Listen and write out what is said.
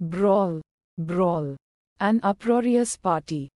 brawl, brawl, an uproarious party.